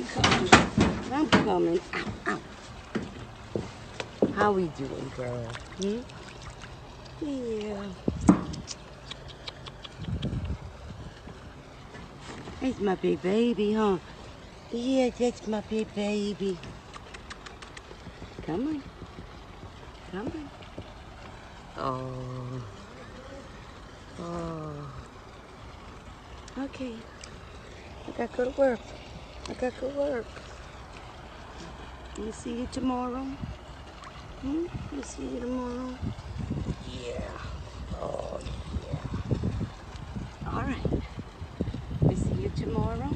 I'm coming. I'm coming. Ow, ow. How we doing, girl? Hmm? Yeah. That's my big baby, huh? Yeah, that's my big baby. Come on. Come on. Oh. Oh. Okay. I gotta go to work. I gotta go to work. You see you tomorrow? Hmm? You see you tomorrow? Yeah. Oh, yeah. All right. We see you tomorrow.